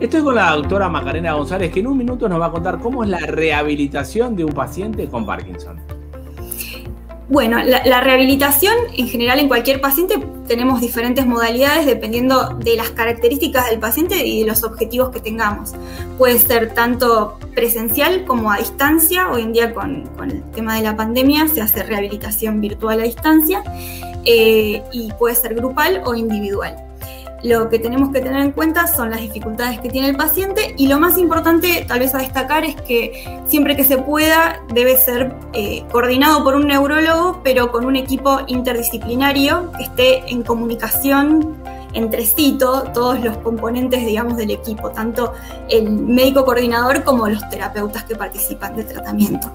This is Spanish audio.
Estoy con la doctora Macarena González, que en un minuto nos va a contar cómo es la rehabilitación de un paciente con Parkinson. Bueno, la, rehabilitación en general en cualquier paciente tenemos diferentes modalidades dependiendo de las características del paciente y de los objetivos que tengamos. Puede ser tanto presencial como a distancia. Hoy en día con, el tema de la pandemia se hace rehabilitación virtual a distancia eh, y puede ser grupal o individual lo que tenemos que tener en cuenta son las dificultades que tiene el paciente y lo más importante tal vez a destacar es que siempre que se pueda debe ser eh, coordinado por un neurólogo pero con un equipo interdisciplinario que esté en comunicación entre sí todos los componentes digamos del equipo, tanto el médico coordinador como los terapeutas que participan del tratamiento.